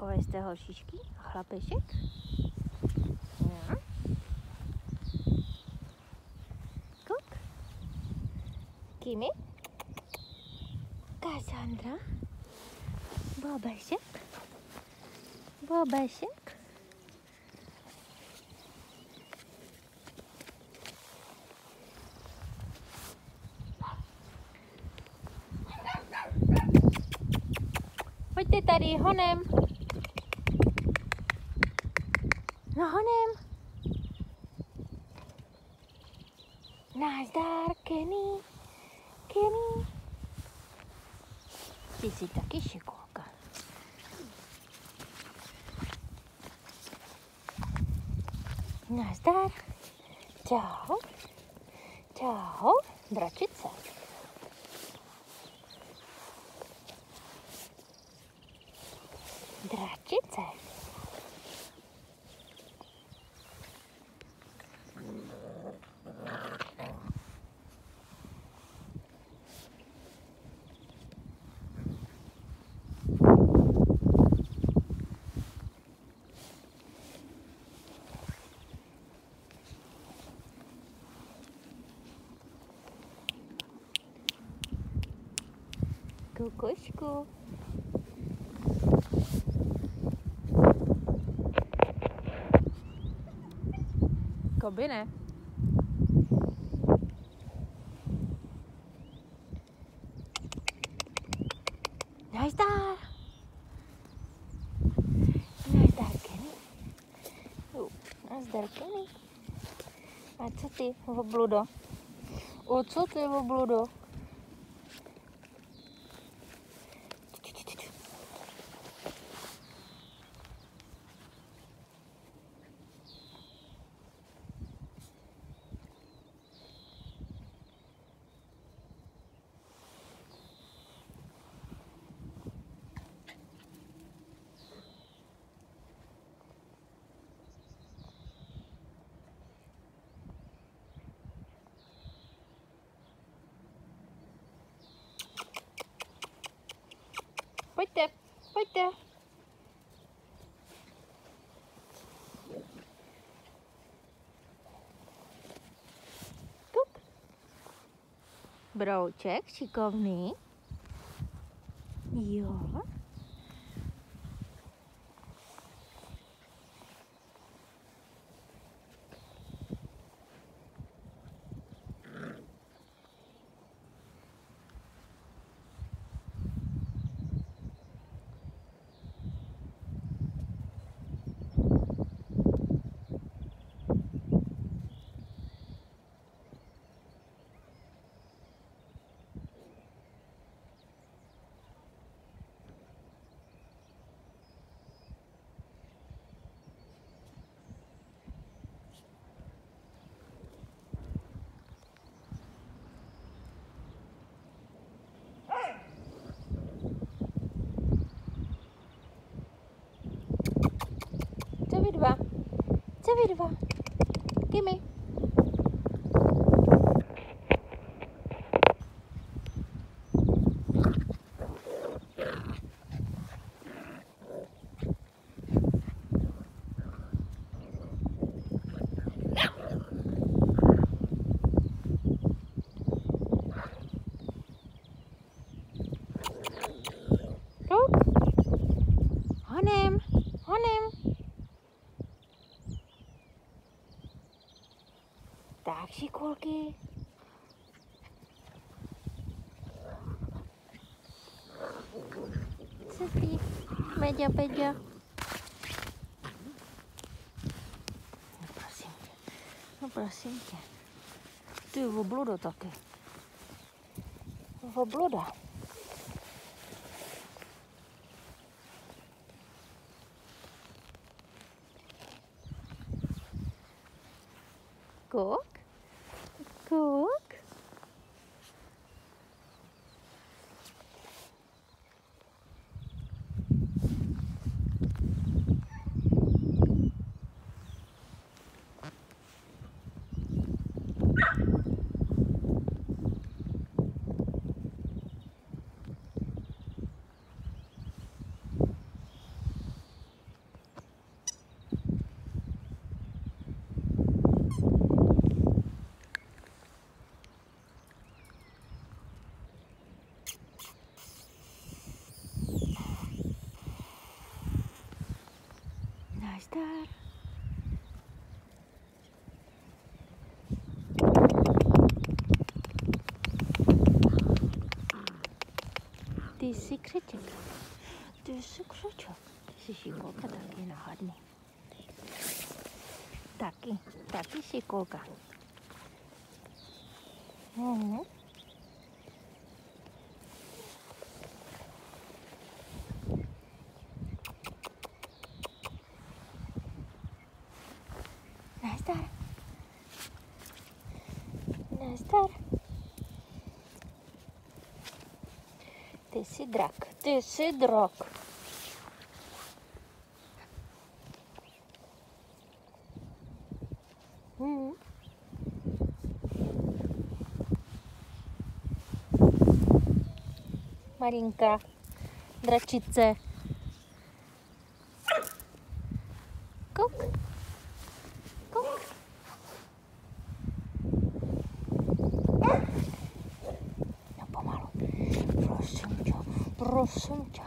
Takové jste holčičky a chlapeček? No. Kuk. Kimi? Cassandra? Bobešek? Bobešek? Pojďte tady, honem. No honem. Nazdar, Kenny. Kenny. Ty jsi taky šikulka. Nazdar. Čau. Čau, dračice. Dračice. Kukušku. Koby ne. Nazdar. Nazdar, Kenny. Nazdar, Kenny. A co ty, obludo? O co ty, obludo? Pojďte, pojďte. Kuk. Brouček, šikovný. Jo. virva. Dime. dengkul ki sedih meja meja ngapain ya ngapain ya tuh woblo do tak woblo dah Cook. 그 arkadaşlar. Dişi kırıcık. Dişi kırıcık. Dişi koka da yine hani. Taki, taki şikoka. Hmm. Настар. Настар. Ты сидрак, ты сидрак. Mm-hmm. Маринка, дрочится. Кук. кросунки.